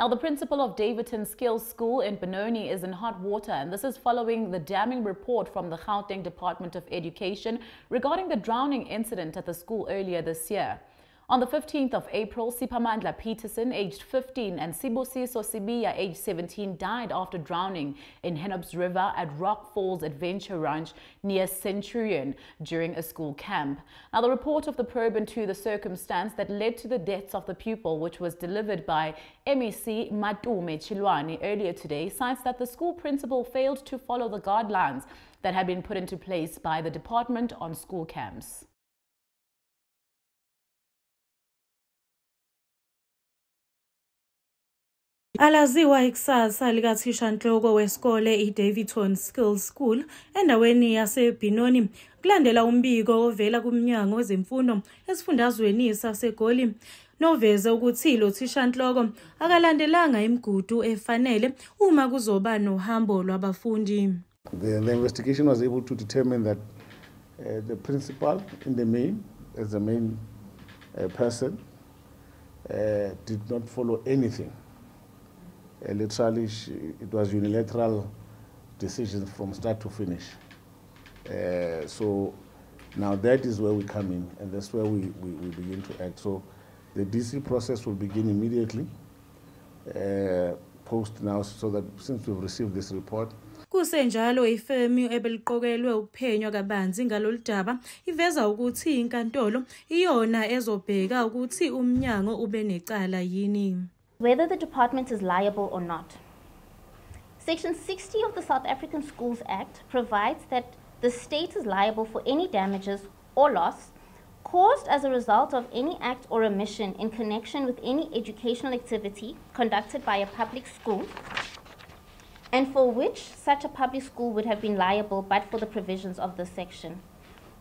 Now, the principal of Daveyton Skills School in Benoni is in hot water, and this is following the damning report from the Gauteng Department of Education regarding the drowning incident at the school earlier this year. On the 15th of April, Sipamandla Peterson, aged 15, and Sibusiso Sibiya, aged 17, died after drowning in Hennops River at Rock Falls Adventure Ranch near Centurion during a school camp. Now, the report of the probe into the circumstance that led to the deaths of the pupil, which was delivered by MEC Matome Chiloane earlier today, cites that the school principal failed to follow the guidelines that had been put into place by the Department on school camps. Alaziwa ikusasa likathishanhloko wesikole iDaveyton Skills School endaweni yaseBinoni kulandela umbiko ovela kumnyango wezemfundo esifundazweni saseGoli noveze ukuthi lo thishanhloko akalandelanga imigudu efanele uma kuzoba nohambo lwabafundi. The, the investigation was able to determine that uh, the principal in the main, as the main uh, person, uh, did not follow anything. Uh, literally, she, it was unilateral decisions from start to finish. Uh, so now that is where we come in, and that's where we, we, we begin to act. So the DC process will begin immediately, uh, post now, so that since we've received this report, Kusenjalo ifemu ebeliqokelwe ukuphenywa kabanzi ngalolu daba iveza ukuthi inkantolo iyona ezobheka ukuthi umnyango ube necala yini. Whether the department is liable or not. Section 60 of the South African Schools Act provides that the state is liable for any damages or loss caused as a result of any act or omission in connection with any educational activity conducted by a public school and for which such a public school would have been liable but for the provisions of this section.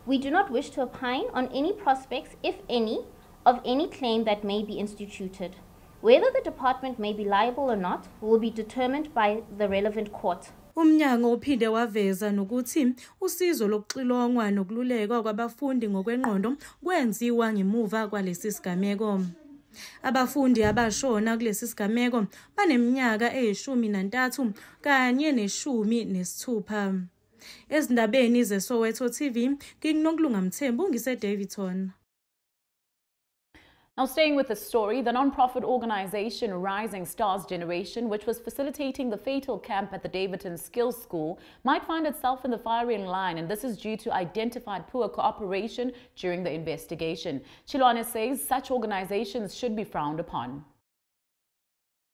We do not wish to opine on any prospects, if any, of any claim that may be instituted. Whether the department may be liable or not will be determined by the relevant court. Umnyango uphinde waveza nokuthi usizo lokuxilongwa nokululekwa kwabafundi ngokwengqondo kwenziwa ngemuva kwalesi sigameko. Abafundi abashona kulesi sigameko baneminyaka eyishumi nantathu kanye neshumi nesithupha. Ezindabeni zeSoweto TV, nginokulunga Mthembu ngise Daveyton. Now, staying with the story, the non-profit organization Rising Stars Generation, which was facilitating the fatal camp at the Daveyton Skills School, might find itself in the firing line, and this is due to identified poor cooperation during the investigation. Chiloane says such organizations should be frowned upon.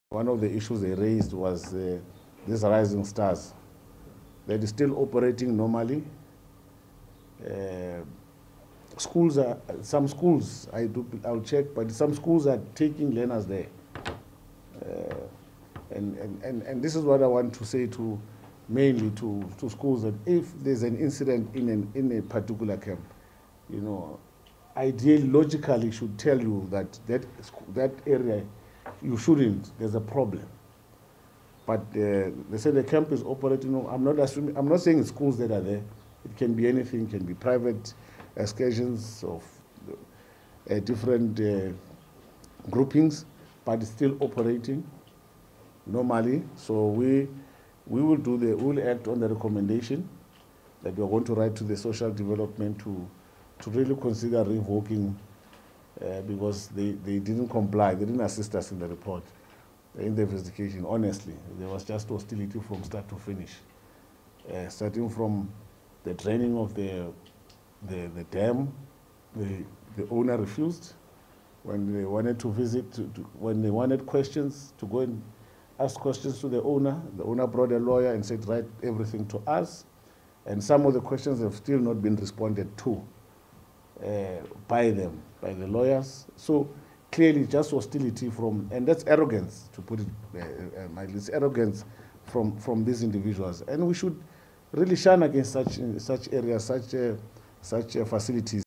One of the issues they raised was uh, Rising Stars. They're still operating normally. Uh, schools are some schools I do I'll check, but some schools are taking learners there. Uh, and, and, and, and this is what I want to say to mainly to, to schools that if there's an incident in an in a particular camp, you know, ideally logically should tell you that that that area you shouldn't. There's a problem. But uh, they say the camp is operating. I'm not assuming. I'm not saying schools that are there. It can be anything. Can be private excursions of uh, different uh, groupings, but still operating normally. So we we will do the we will act on the recommendation that we are going to write to the social development to to really consider revoking uh, because they, they didn't comply, they didn't assist us in the report, in the investigation, honestly. There was just hostility from start to finish. Uh, starting from the training of the the, the dam, the, the owner refused. When they wanted to visit, to, to, when they wanted questions, to go and ask questions to the owner, the owner brought a lawyer and said, write everything to us. And some of the questions have still not been responded to uh, by them, by the lawyers. So clearly just hostility from, and that's arrogance, to put it uh, uh, mildly, arrogance from, from these individuals. And we should really shun against such, such areas, such uh, such uh, facilities